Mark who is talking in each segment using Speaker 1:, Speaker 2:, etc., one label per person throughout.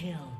Speaker 1: kill.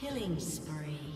Speaker 1: Killing spree.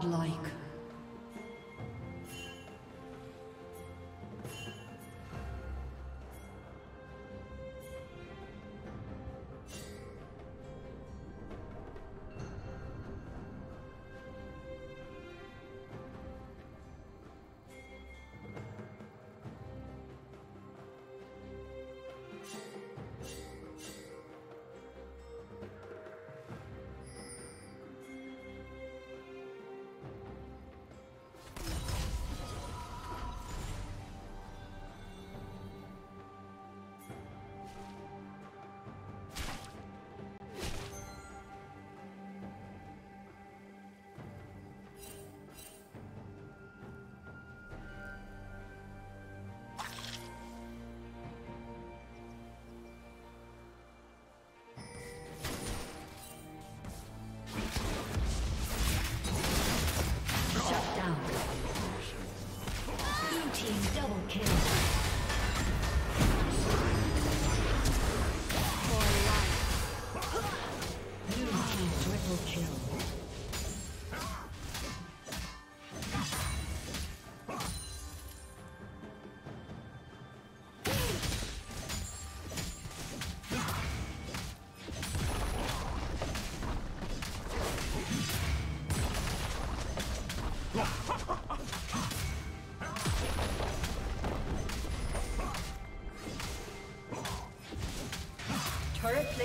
Speaker 1: Godlike.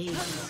Speaker 1: Aced.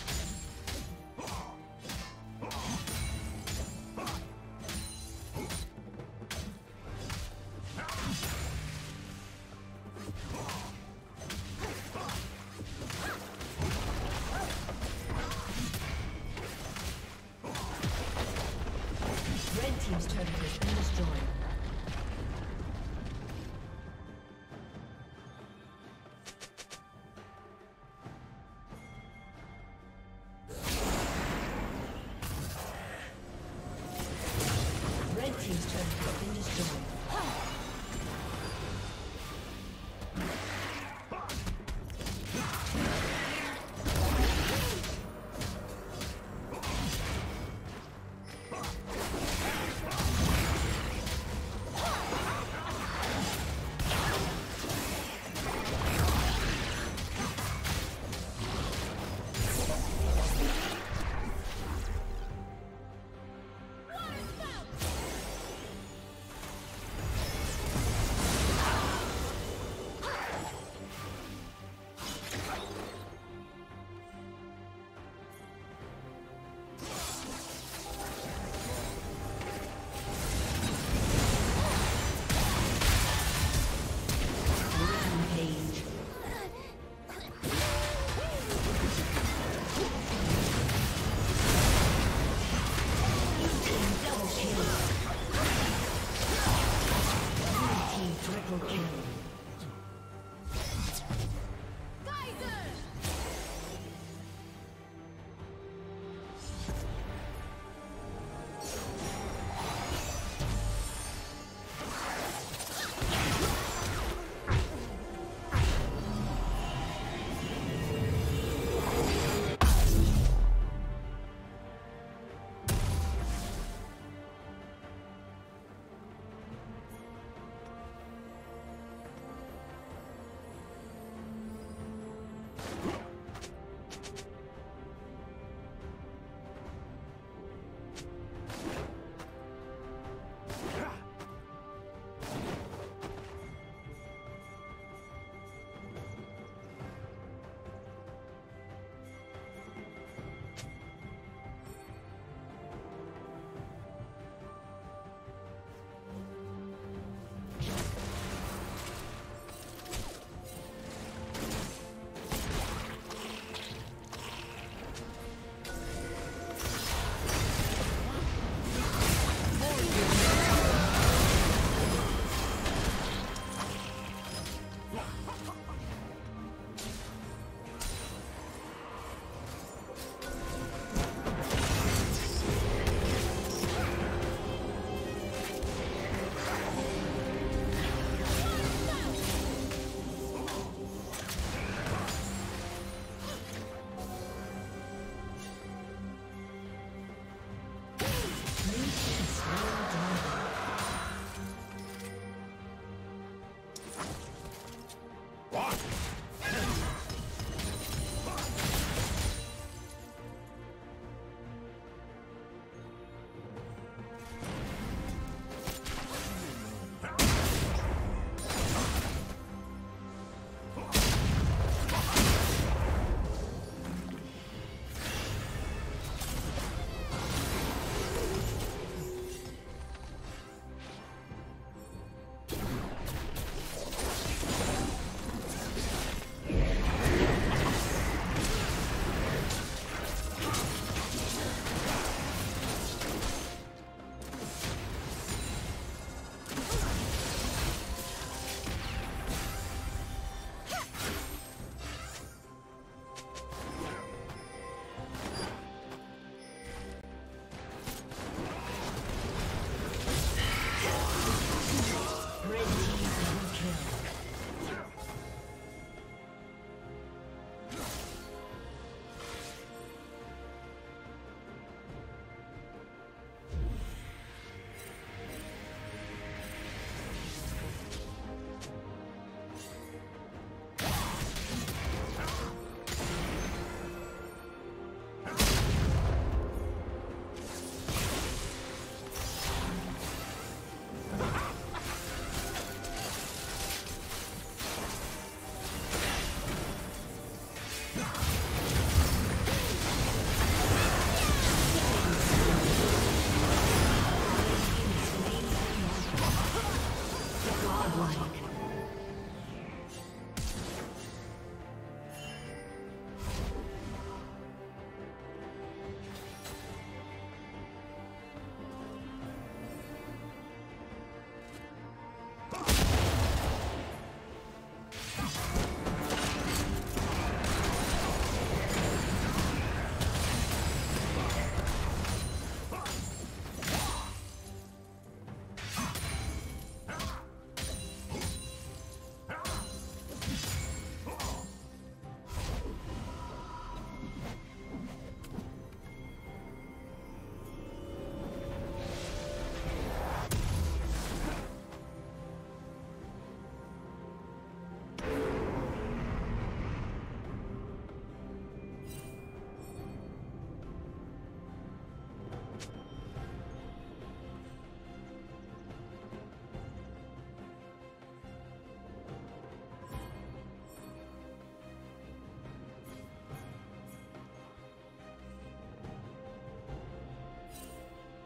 Speaker 1: Double kill.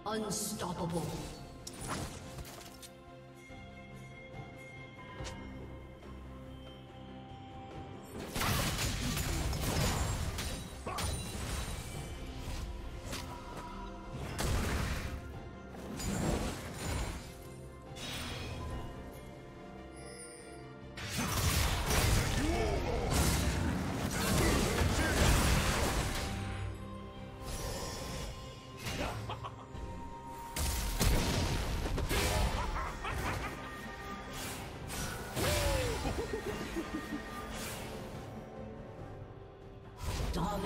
Speaker 1: Unstoppable.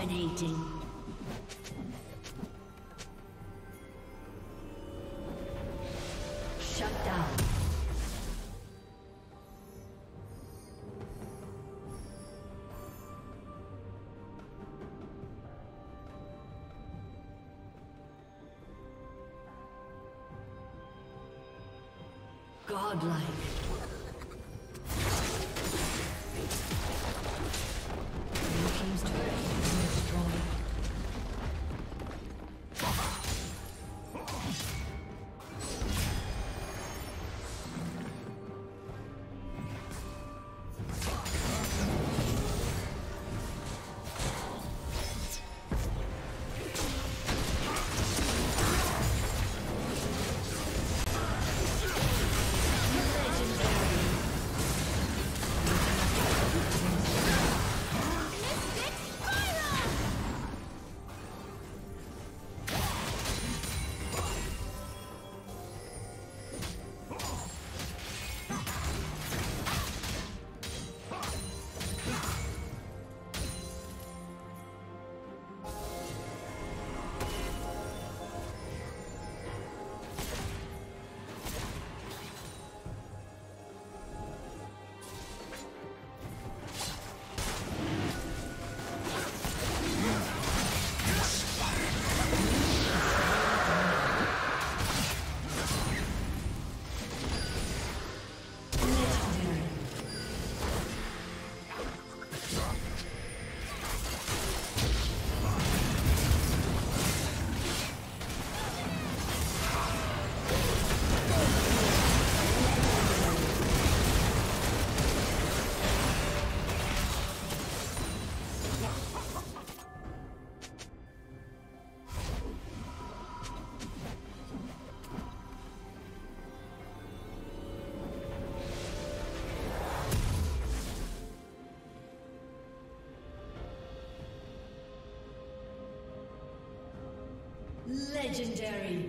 Speaker 1: Dominating. Shut down. Godlike. Legendary.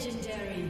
Speaker 1: Legendary.